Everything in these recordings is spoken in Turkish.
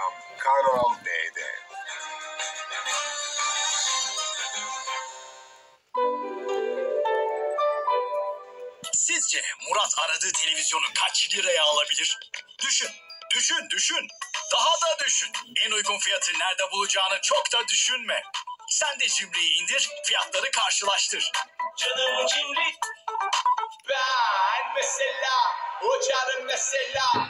akşam Kanal D'de. Sizce Murat aradığı televizyonu kaç liraya alabilir? Düşün, düşün, düşün. Daha da düşün. En uygun fiyatı nerede bulacağını çok da düşünme. Sen de cimriyi indir, fiyatları karşılaştır. Canım cimri Ben mesela Uçarım mesela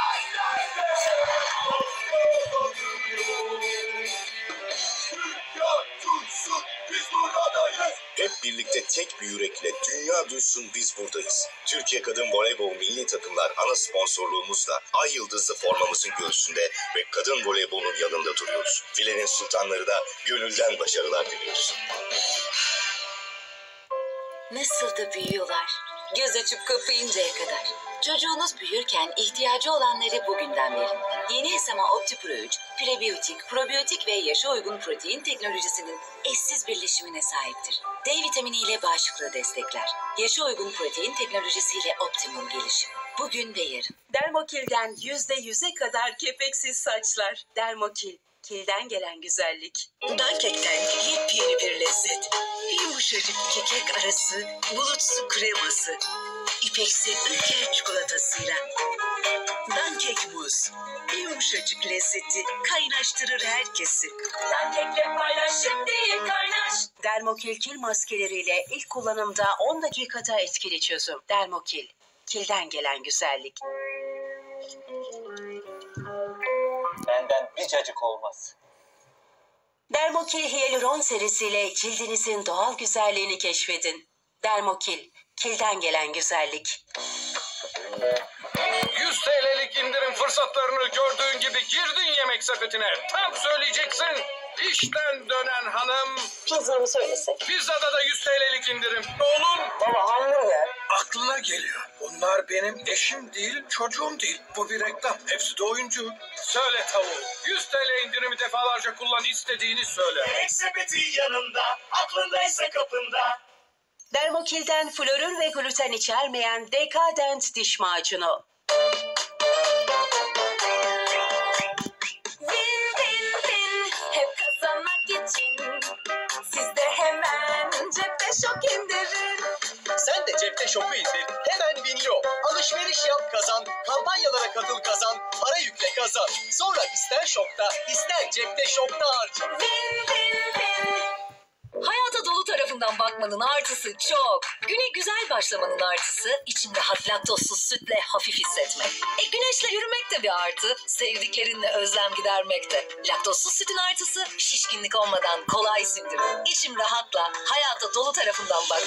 Birlikte tek bir yürekle dünya duysun biz buradayız. Türkiye Kadın Voleybol Milli Takımlar ana sponsorluğumuzla Ay Yıldızlı formamızın göğsünde ve kadın voleybolun yanında duruyoruz. Filenin sultanları da gönülden başarılar diliyoruz. Mısır'da büyüyorlar. Göz açıp kapayıncaya kadar. Çocuğunuz büyürken ihtiyacı olanları bugünden verin. Yeni Esema Opti Pro 3, prebiyotik, probiyotik ve yaşa uygun protein teknolojisinin eşsiz birleşimine sahiptir. D vitamini ile bağışıklığı destekler. Yaşa uygun protein teknolojisiyle optimum gelişim. Bugün ve yarın. Dermokil'den yüzde yüze kadar kepeksiz saçlar. Dermokil, kilden gelen güzellik. Dankek'ten yepyeni bir. Yumuşacık iki kek arası bulutsu kreması. İpeksi ülker çikolatasıyla. Dankek muz. Yumuşacık lezzeti kaynaştırır herkesi. Dankekle paylaş şimdi kaynaş. Dermokil kil maskeleriyle ilk kullanımda 10 dakikada etkili çözüm. Dermokil, kilden gelen güzellik. Benden bir cacık olmaz Dermokil Hyaluron serisiyle cildinizin doğal güzelliğini keşfedin. Dermokil, kilden gelen güzellik. 100 TL'lik indirim fırsatlarını gördüğün gibi girdin yemek sepetine. Tam söyleyeceksin. İşten dönen hanım. Pizzamı söylesek. Pizzada da 100 TL'lik indirim. Oğlum. Baba hamburger Aklına geliyor. Bunlar benim eşim değil, çocuğum değil. Bu bir reklam. Hepsi de oyuncu. Söyle tavuğum. 100 TL indirimi defalarca kullan istediğini söyle. Yemek sepeti yanında Aklındaysa kapında Dermokil'den florür ve gluten içermeyen dekadent diş macunu. Kazanmak için siz de hemen cepte şok indirin. Sen de cepte şoku indir Hemen Winlo Alışveriş yap kazan. Kampanyalara katıl kazan. Para yükle kazan. Sonra ister şokta ister cepte şokta harca. Win win win. Tarafından bakmanın artısı çok. Güne güzel başlamanın artısı içinde hafif laktozsuz sütle hafif hissetmek. E güneşle yürümek de bir artı. Sevdiklerinle özlem gidermek de. Laktozsuz sütün artısı şişkinlik olmadan kolay sindirim. İçim rahatla hayata dolu tarafından bak.